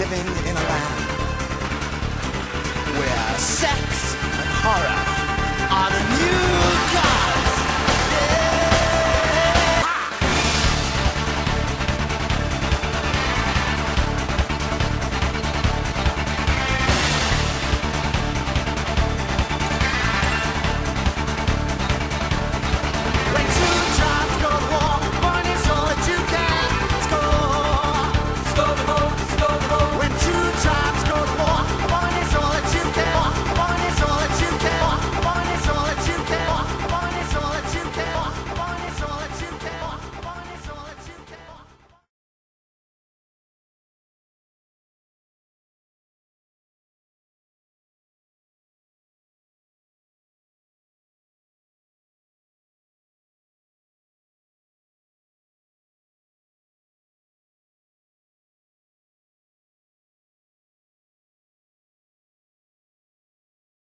living in a land where sex and horror